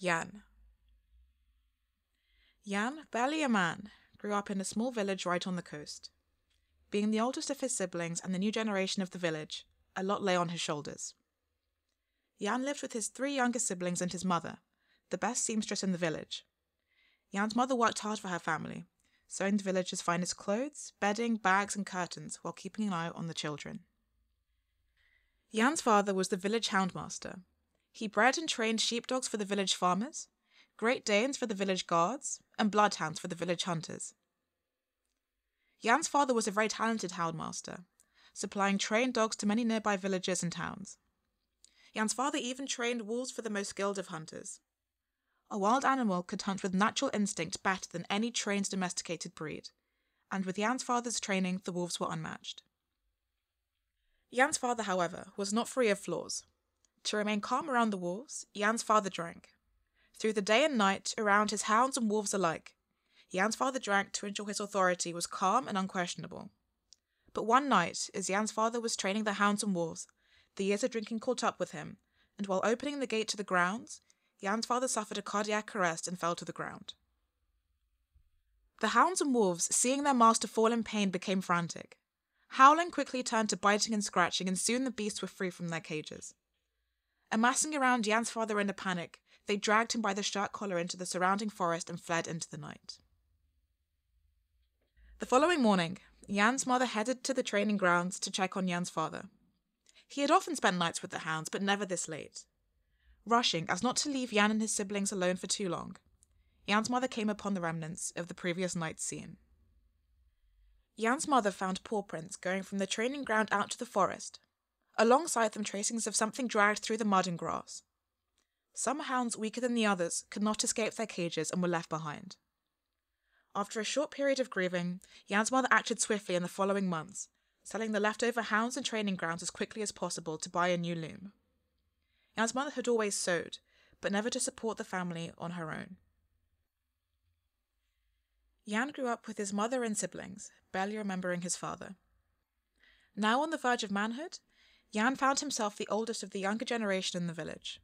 Yan. Yan, barely a man, grew up in a small village right on the coast. Being the oldest of his siblings and the new generation of the village, a lot lay on his shoulders. Yan lived with his three younger siblings and his mother, the best seamstress in the village. Yan's mother worked hard for her family, sewing the village's finest clothes, bedding, bags, and curtains while keeping an eye on the children. Yan's father was the village houndmaster. He bred and trained sheepdogs for the village farmers, Great Danes for the village guards, and bloodhounds for the village hunters. Yan's father was a very talented houndmaster, supplying trained dogs to many nearby villages and towns. Yan's father even trained wolves for the most skilled of hunters. A wild animal could hunt with natural instinct better than any trained domesticated breed, and with Yan's father's training, the wolves were unmatched. Yan's father, however, was not free of flaws. To remain calm around the wolves, Yan's father drank. Through the day and night, around his hounds and wolves alike, Yan's father drank to ensure his authority was calm and unquestionable. But one night, as Yan's father was training the hounds and wolves, the years of drinking caught up with him, and while opening the gate to the grounds, Yan's father suffered a cardiac arrest and fell to the ground. The hounds and wolves, seeing their master fall in pain, became frantic. Howling quickly turned to biting and scratching, and soon the beasts were free from their cages. Amassing around Yan's father in a panic, they dragged him by the shirt collar into the surrounding forest and fled into the night. The following morning, Yan's mother headed to the training grounds to check on Yan's father. He had often spent nights with the hounds, but never this late. Rushing as not to leave Yan and his siblings alone for too long, Yan's mother came upon the remnants of the previous night's scene. Yan's mother found paw prints going from the training ground out to the forest, alongside them tracings of something dragged through the mud and grass. Some hounds weaker than the others could not escape their cages and were left behind. After a short period of grieving, Yan's mother acted swiftly in the following months, selling the leftover hounds and training grounds as quickly as possible to buy a new loom. Yan's mother had always sewed, but never to support the family on her own. Yan grew up with his mother and siblings, barely remembering his father. Now on the verge of manhood, Yan found himself the oldest of the younger generation in the village.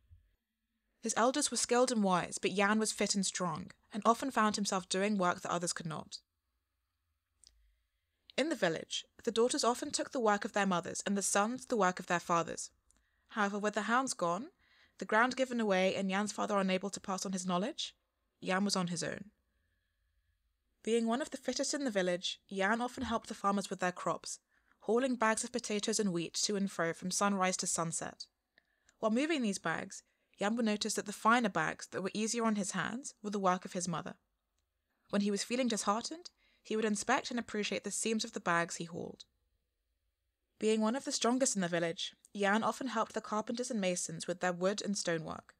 His elders were skilled and wise, but Yan was fit and strong, and often found himself doing work that others could not. In the village, the daughters often took the work of their mothers, and the sons the work of their fathers. However, with the hounds gone, the ground given away, and Yan's father unable to pass on his knowledge, Yan was on his own. Being one of the fittest in the village, Yan often helped the farmers with their crops, hauling bags of potatoes and wheat to and fro from sunrise to sunset. While moving these bags, Yan noticed that the finer bags that were easier on his hands were the work of his mother. When he was feeling disheartened, he would inspect and appreciate the seams of the bags he hauled. Being one of the strongest in the village, Yan often helped the carpenters and masons with their wood and stonework.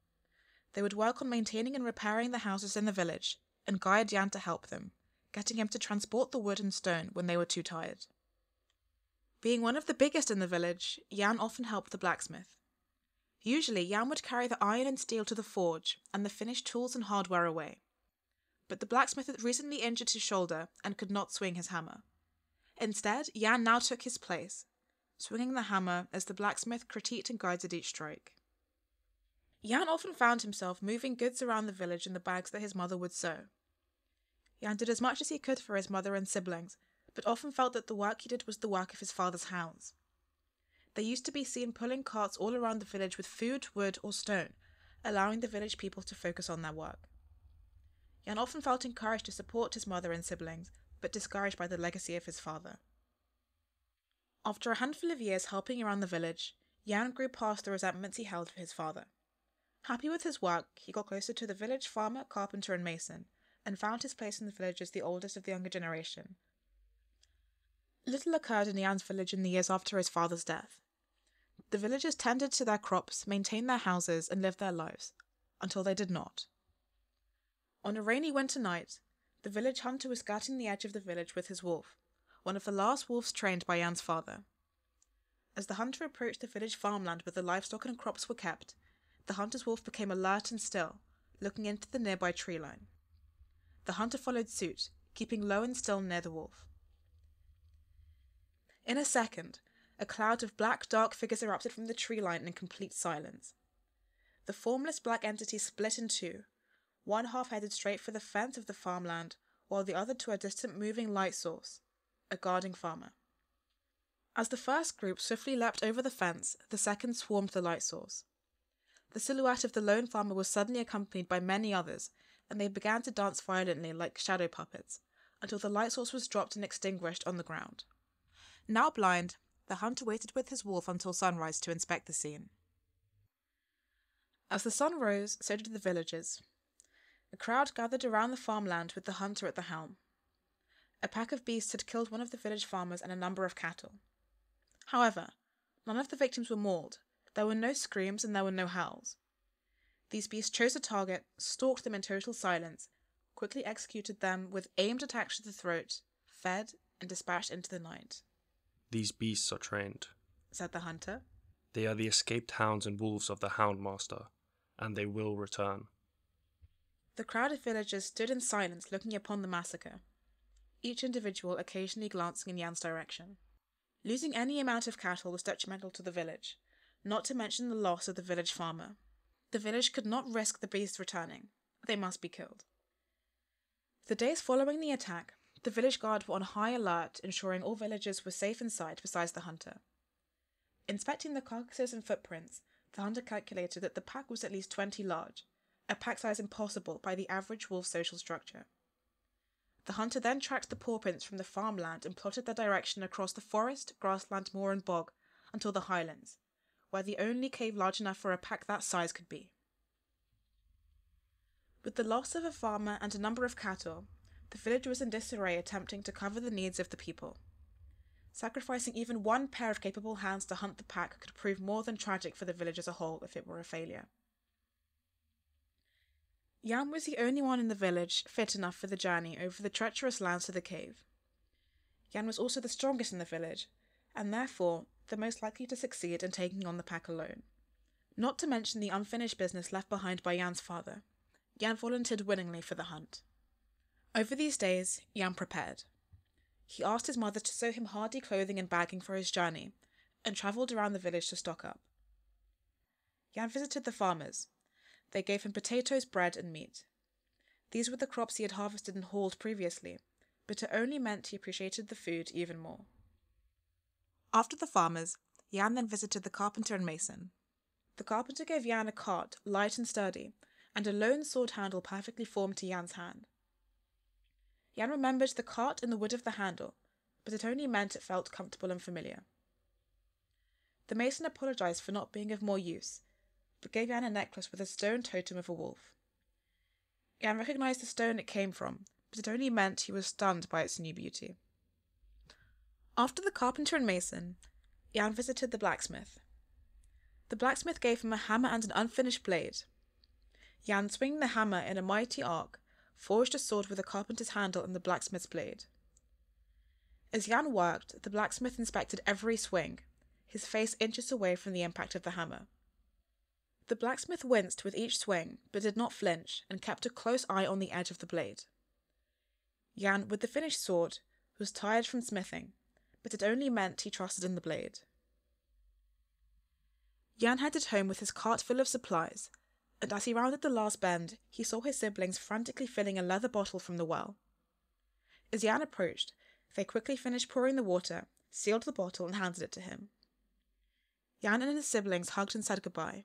They would work on maintaining and repairing the houses in the village and guide Yan to help them, getting him to transport the wood and stone when they were too tired. Being one of the biggest in the village, Yan often helped the blacksmith. Usually, Yan would carry the iron and steel to the forge and the finished tools and hardware away. But the blacksmith had recently injured his shoulder and could not swing his hammer. Instead, Yan now took his place, swinging the hammer as the blacksmith critiqued and guided each stroke. Yan often found himself moving goods around the village in the bags that his mother would sew. Yan did as much as he could for his mother and siblings, but often felt that the work he did was the work of his father's hounds. They used to be seen pulling carts all around the village with food, wood, or stone, allowing the village people to focus on their work. Yan often felt encouraged to support his mother and siblings, but discouraged by the legacy of his father. After a handful of years helping around the village, Yan grew past the resentments he held for his father. Happy with his work, he got closer to the village farmer, carpenter, and mason, and found his place in the village as the oldest of the younger generation. Little occurred in Yan's village in the years after his father's death. The villagers tended to their crops, maintained their houses, and lived their lives, until they did not. On a rainy winter night, the village hunter was skirting the edge of the village with his wolf, one of the last wolves trained by Yan's father. As the hunter approached the village farmland where the livestock and crops were kept, the hunter's wolf became alert and still, looking into the nearby tree line. The hunter followed suit, keeping low and still near the wolf. In a second, a cloud of black, dark figures erupted from the tree line in complete silence. the formless black entity split in two, one half headed straight for the fence of the farmland, while the other to a distant moving light source, a guarding farmer. As the first group swiftly leapt over the fence, the second swarmed the light source. The silhouette of the lone farmer was suddenly accompanied by many others, and they began to dance violently like shadow puppets, until the light source was dropped and extinguished on the ground. Now blind, the hunter waited with his wolf until sunrise to inspect the scene. As the sun rose, so did the villagers. A crowd gathered around the farmland with the hunter at the helm. A pack of beasts had killed one of the village farmers and a number of cattle. However, none of the victims were mauled, there were no screams and there were no howls. These beasts chose a target, stalked them in total silence, quickly executed them with aimed attacks to the throat, fed, and dispatched into the night. These beasts are trained, said the hunter. They are the escaped hounds and wolves of the Houndmaster, and they will return. The crowd of villagers stood in silence looking upon the massacre, each individual occasionally glancing in Yan's direction. Losing any amount of cattle was detrimental to the village, not to mention the loss of the village farmer. The village could not risk the beasts returning. They must be killed. The days following the attack, the village guard were on high alert, ensuring all villagers were safe inside besides the hunter. Inspecting the carcasses and footprints, the hunter calculated that the pack was at least 20 large, a pack size impossible by the average wolf social structure. The hunter then tracked the paw prints from the farmland and plotted their direction across the forest, grassland, moor, and bog until the highlands, where the only cave large enough for a pack that size could be. With the loss of a farmer and a number of cattle, the village was in disarray attempting to cover the needs of the people. Sacrificing even one pair of capable hands to hunt the pack could prove more than tragic for the village as a whole if it were a failure. Yan was the only one in the village fit enough for the journey over the treacherous lands to the cave. Yan was also the strongest in the village, and therefore the most likely to succeed in taking on the pack alone. Not to mention the unfinished business left behind by Yan's father, Yan volunteered willingly for the hunt. Over these days, Yan prepared. He asked his mother to sew him hardy clothing and bagging for his journey, and travelled around the village to stock up. Yan visited the farmers. They gave him potatoes, bread, and meat. These were the crops he had harvested and hauled previously, but it only meant he appreciated the food even more. After the farmers, Yan then visited the carpenter and mason. The carpenter gave Yan a cart, light and sturdy, and a lone sword handle perfectly formed to Yan's hand. Yan remembered the cart and the wood of the handle, but it only meant it felt comfortable and familiar. The mason apologized for not being of more use, but gave Yan a necklace with a stone totem of a wolf. Yan recognized the stone it came from, but it only meant he was stunned by its new beauty. After the carpenter and mason, Yan visited the blacksmith. The blacksmith gave him a hammer and an unfinished blade, Yan, swinging the hammer in a mighty arc, forged a sword with a carpenter's handle and the blacksmith's blade. As Yan worked, the blacksmith inspected every swing, his face inches away from the impact of the hammer. The blacksmith winced with each swing, but did not flinch, and kept a close eye on the edge of the blade. Yan, with the finished sword, was tired from smithing, but it only meant he trusted in the blade. Yan headed home with his cart full of supplies and as he rounded the last bend, he saw his siblings frantically filling a leather bottle from the well. As Yan approached, they quickly finished pouring the water, sealed the bottle, and handed it to him. Yan and his siblings hugged and said goodbye.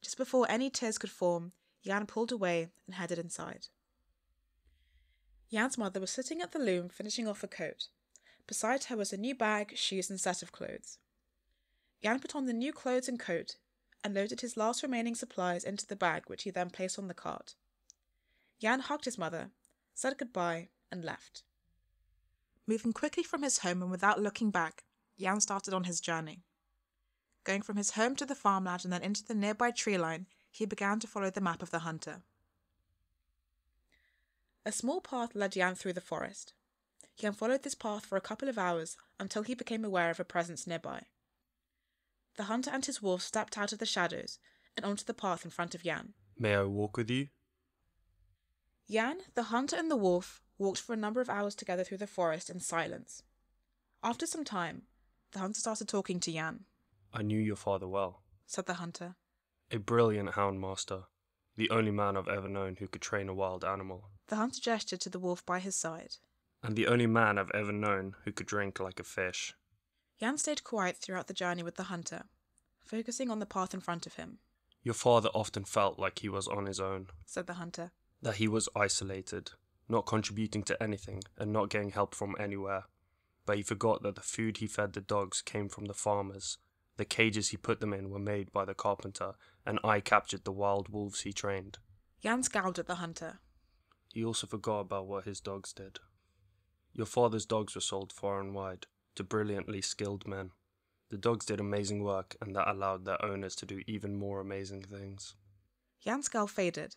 Just before any tears could form, Yan pulled away and headed inside. Yan's mother was sitting at the loom finishing off a coat. Beside her was a new bag, shoes, and set of clothes. Yan put on the new clothes and coat and loaded his last remaining supplies into the bag, which he then placed on the cart. Yan hugged his mother, said goodbye, and left. Moving quickly from his home and without looking back, Yan started on his journey. Going from his home to the farmland and then into the nearby tree line, he began to follow the map of the hunter. A small path led Yan through the forest. Yan followed this path for a couple of hours until he became aware of a presence nearby. The hunter and his wolf stepped out of the shadows and onto the path in front of Yan. May I walk with you? Yan, the hunter, and the wolf walked for a number of hours together through the forest in silence. After some time, the hunter started talking to Yan. I knew your father well, said the hunter. A brilliant hound master, the only man I've ever known who could train a wild animal, The hunter gestured to the wolf by his side. and the only man I've ever known who could drink like a fish. Yan stayed quiet throughout the journey with the hunter, focusing on the path in front of him, Your father often felt like he was on his own, said the hunter. that he was isolated, not contributing to anything and not getting help from anywhere. But he forgot that the food he fed the dogs came from the farmers, the cages he put them in were made by the carpenter, and I captured the wild wolves he trained. Yan scowled at the hunter. He also forgot about what his dogs did. Your father's dogs were sold far and wide to brilliantly skilled men. The dogs did amazing work, and that allowed their owners to do even more amazing things. Yan's faded.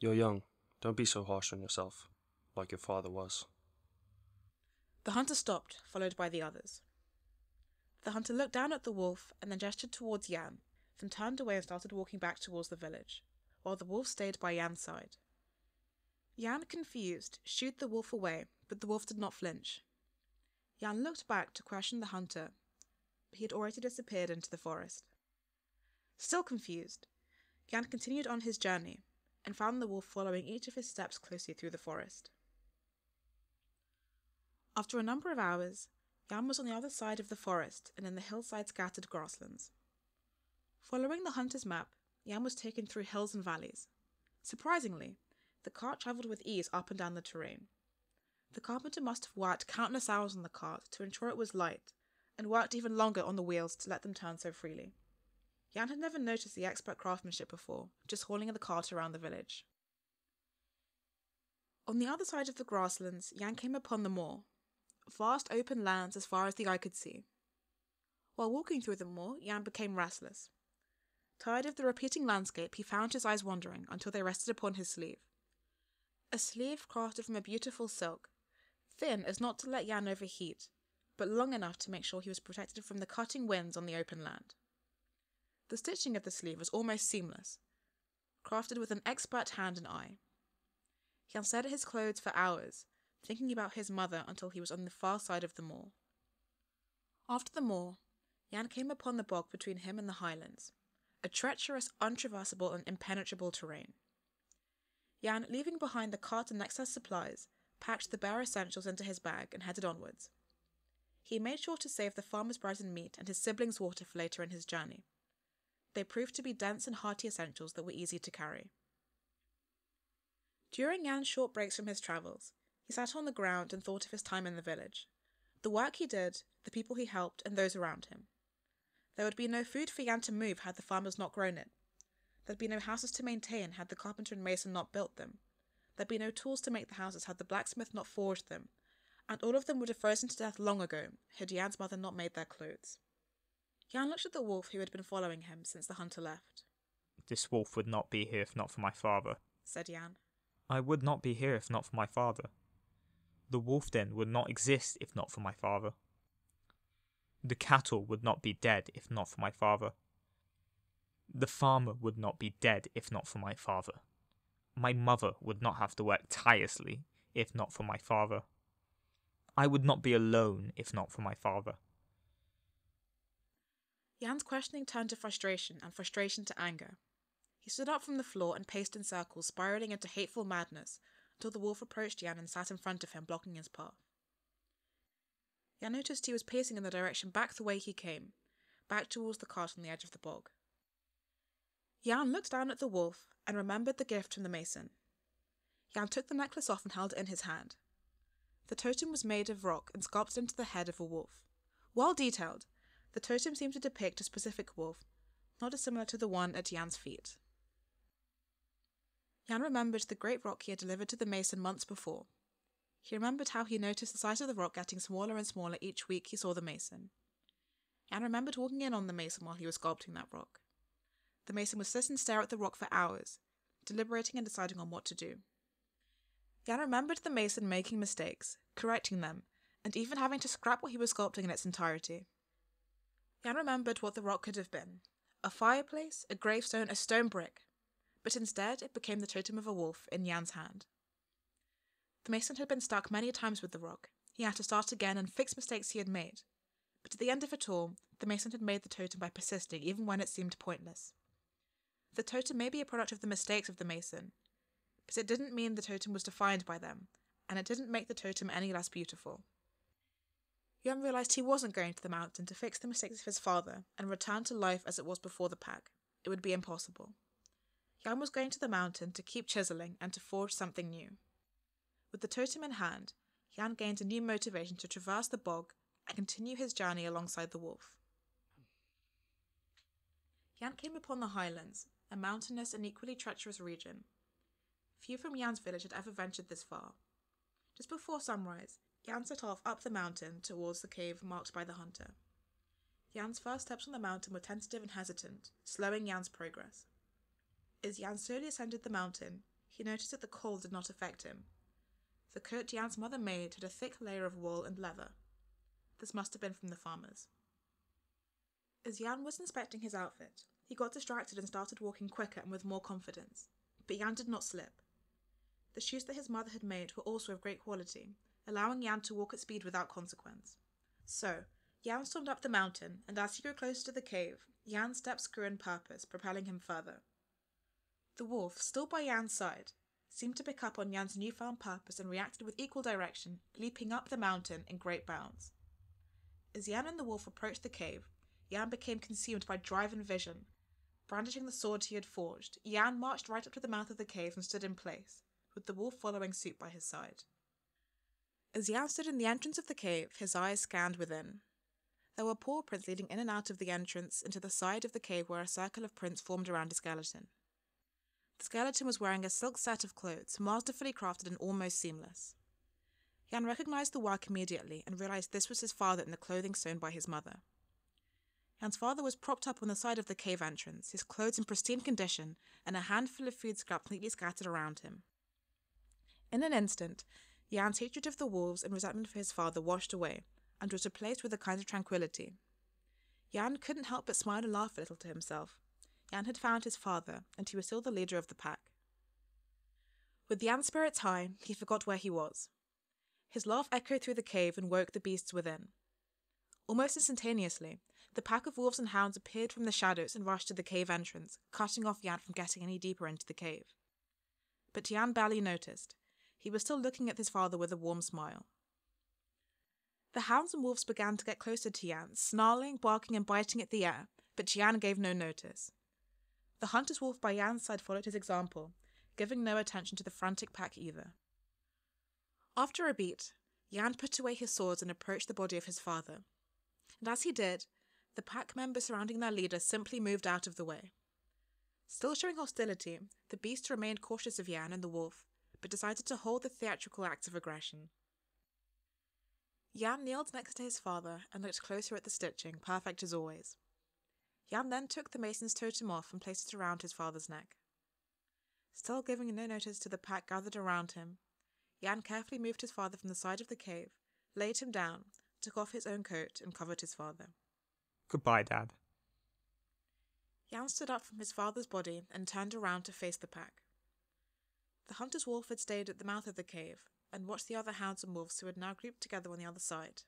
You're young. Don't be so harsh on yourself, like your father was. The hunter stopped, followed by the others. The hunter looked down at the wolf and then gestured towards Yan, then turned away and started walking back towards the village, while the wolf stayed by Yan's side. Yan, confused, shooed the wolf away, but the wolf did not flinch. Yan looked back to question the hunter, but he had already disappeared into the forest. Still confused, Yan continued on his journey and found the wolf following each of his steps closely through the forest. After a number of hours, Yan was on the other side of the forest and in the hillside scattered grasslands. Following the hunter's map, Yan was taken through hills and valleys. Surprisingly, the cart travelled with ease up and down the terrain. The carpenter must have worked countless hours on the cart to ensure it was light, and worked even longer on the wheels to let them turn so freely. Yan had never noticed the expert craftsmanship before, just hauling the cart around the village. On the other side of the grasslands, Yan came upon the moor, vast open lands as far as the eye could see. While walking through the moor, Yan became restless. Tired of the repeating landscape, he found his eyes wandering until they rested upon his sleeve. A sleeve crafted from a beautiful silk, thin as not to let Yan overheat, but long enough to make sure he was protected from the cutting winds on the open land. The stitching of the sleeve was almost seamless, crafted with an expert hand and eye. He at his clothes for hours, thinking about his mother until he was on the far side of the moor. After the moor, Yan came upon the bog between him and the highlands, a treacherous, untraversable, and impenetrable terrain. Yan, leaving behind the cart and excess supplies, packed the bare essentials into his bag and headed onwards. He made sure to save the farmer's bread and meat and his siblings' water for later in his journey. They proved to be dense and hearty essentials that were easy to carry. During Yan's short breaks from his travels, he sat on the ground and thought of his time in the village, the work he did, the people he helped, and those around him. There would be no food for Yan to move had the farmers not grown it. There'd be no houses to maintain had the carpenter and mason not built them. There'd be no tools to make the houses had the blacksmith not forged them, and all of them would have frozen to death long ago had Yan's mother not made their clothes. Yan looked at the wolf who had been following him since the hunter left, This wolf would not be here if not for my father. said Yan. I would not be here if not for my father. The wolf den would not exist if not for my father. The cattle would not be dead if not for my father. The farmer would not be dead if not for my father. My mother would not have to work tirelessly if not for my father. I would not be alone if not for my father. Yan's questioning turned to frustration and frustration to anger. He stood up from the floor and paced in circles, spiraling into hateful madness, until the wolf approached Yan and sat in front of him, blocking his path. Yan noticed he was pacing in the direction back the way he came, back towards the cart on the edge of the bog. Yan looked down at the wolf and remembered the gift from the mason. Yan took the necklace off and held it in his hand. The totem was made of rock and sculpted into the head of a wolf. Well detailed, the totem seemed to depict a specific wolf, not dissimilar to the one at Yan's feet. Yan remembered the great rock he had delivered to the mason months before. He remembered how he noticed the size of the rock getting smaller and smaller each week he saw the mason. Yan remembered walking in on the mason while he was sculpting that rock. The mason would sit and stare at the rock for hours, deliberating and deciding on what to do. Yan remembered the mason making mistakes, correcting them, and even having to scrap what he was sculpting in its entirety. Yan remembered what the rock could have been a fireplace, a gravestone, a stone brick, but instead it became the totem of a wolf in Yan's hand. The mason had been stuck many times with the rock. He had to start again and fix mistakes he had made. But at the end of it all, the mason had made the totem by persisting even when it seemed pointless. The totem may be a product of the mistakes of the mason, but it didn't mean the totem was defined by them, and it didn't make the totem any less beautiful. Yan realized he wasn't going to the mountain to fix the mistakes of his father and return to life as it was before the pack. It would be impossible. Yan was going to the mountain to keep chiseling and to forge something new. With the totem in hand, Yan gained a new motivation to traverse the bog and continue his journey alongside the wolf. Yan came upon the highlands, a mountainous and equally treacherous region. Few from Yan's village had ever ventured this far. Just before sunrise, Yan set off up the mountain towards the cave marked by the hunter. Yan's first steps on the mountain were tentative and hesitant, slowing Yan's progress. As Yan slowly ascended the mountain, he noticed that the cold did not affect him. The coat Yan's mother made had a thick layer of wool and leather. This must have been from the farmers. As Yan was inspecting his outfit, he got distracted and started walking quicker and with more confidence. But Yan did not slip. The shoes that his mother had made were also of great quality, allowing Yan to walk at speed without consequence. So, Yan stormed up the mountain, and as he grew closer to the cave, Yan's steps grew in purpose, propelling him further. The wolf, still by Yan's side, seemed to pick up on Yan's newfound purpose and reacted with equal direction, leaping up the mountain in great bounds. As Yan and the wolf approached the cave, Yan became consumed by drive and vision. Brandishing the sword he had forged, Yan marched right up to the mouth of the cave and stood in place, with the wolf following suit by his side. As Yan stood in the entrance of the cave, his eyes scanned within. There were paw prints leading in and out of the entrance into the side of the cave where a circle of prints formed around a skeleton. The skeleton was wearing a silk set of clothes, masterfully crafted and almost seamless. Yan recognized the work immediately and realized this was his father in the clothing sewn by his mother. Yan's father was propped up on the side of the cave entrance, his clothes in pristine condition, and a handful of food scraps neatly scattered around him. In an instant, Yan's hatred of the wolves and resentment for his father washed away, and was replaced with a kind of tranquility. Yan couldn't help but smile and laugh a little to himself. Yan had found his father, and he was still the leader of the pack. With Yan's spirits high, he forgot where he was. His laugh echoed through the cave and woke the beasts within. Almost instantaneously, the pack of wolves and hounds appeared from the shadows and rushed to the cave entrance, cutting off Yan from getting any deeper into the cave. But Yan barely noticed. He was still looking at his father with a warm smile. The hounds and wolves began to get closer to Yan, snarling, barking, and biting at the air, but Yan gave no notice. The hunter's wolf by Yan's side followed his example, giving no attention to the frantic pack either. After a beat, Yan put away his swords and approached the body of his father. And as he did, the pack members surrounding their leader simply moved out of the way. Still showing hostility, the beast remained cautious of Yan and the wolf, but decided to hold the theatrical act of aggression. Yan kneeled next to his father and looked closer at the stitching, perfect as always. Yan then took the mason's totem off and placed it around his father's neck. Still giving no notice to the pack gathered around him, Yan carefully moved his father from the side of the cave, laid him down, took off his own coat, and covered his father. Goodbye, Dad. Yan stood up from his father's body and turned around to face the pack. The hunter's wolf had stayed at the mouth of the cave and watched the other hounds and wolves who had now grouped together on the other side.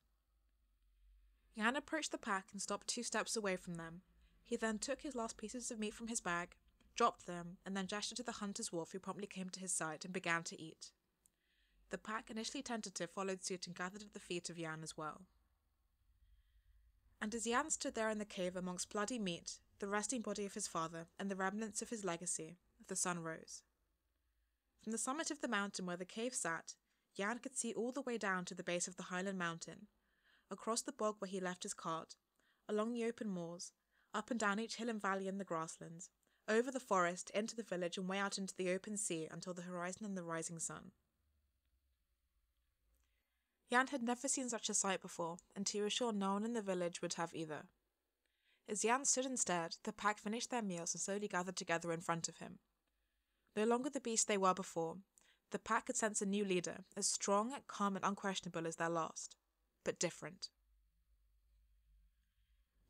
Yan approached the pack and stopped two steps away from them. He then took his last pieces of meat from his bag, dropped them, and then gestured to the hunter's wolf who promptly came to his side and began to eat. The pack, initially tentative, followed suit and gathered at the feet of Yan as well. And as Yan stood there in the cave amongst bloody meat, the resting body of his father, and the remnants of his legacy, the sun rose. From the summit of the mountain where the cave sat, Yan could see all the way down to the base of the highland mountain, across the bog where he left his cart, along the open moors, up and down each hill and valley in the grasslands, over the forest, into the village, and way out into the open sea until the horizon and the rising sun. Yan had never seen such a sight before, and he was sure no one in the village would have either. As Yan stood and stared, the pack finished their meals and slowly gathered together in front of him. No longer the beast they were before, the pack could sense a new leader, as strong, calm, and unquestionable as their last, but different.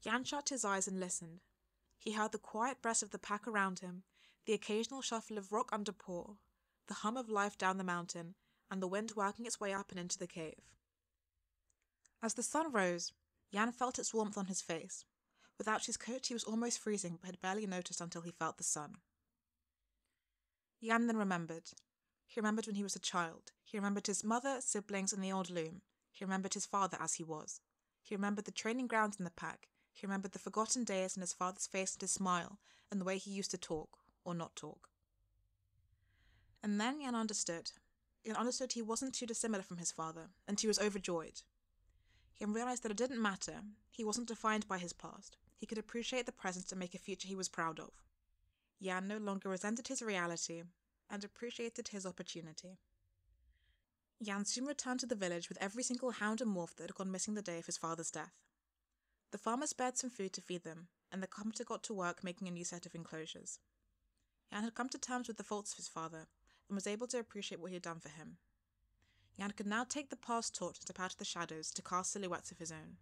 Yan shut his eyes and listened. He heard the quiet breath of the pack around him, the occasional shuffle of rock under paw, the hum of life down the mountain, and the wind working its way up and into the cave. As the sun rose, Yan felt its warmth on his face. Without his coat, he was almost freezing, but had barely noticed until he felt the sun. Yan then remembered. He remembered when he was a child. He remembered his mother, siblings, and the old loom. He remembered his father as he was. He remembered the training grounds in the pack. He remembered the forgotten days and his father's face and his smile and the way he used to talk or not talk. And then Yan understood. Yan understood he wasn't too dissimilar from his father, and he was overjoyed. Yan realized that it didn't matter. He wasn't defined by his past. He could appreciate the present and make a future he was proud of. Yan no longer resented his reality and appreciated his opportunity. Yan soon returned to the village with every single hound and wolf that had gone missing the day of his father's death. The farmer spared some food to feed them, and the carpenter got to work making a new set of enclosures. Yan had come to terms with the faults of his father and was able to appreciate what he had done for him. Yan could now take the past torch step out of the shadows to cast silhouettes of his own.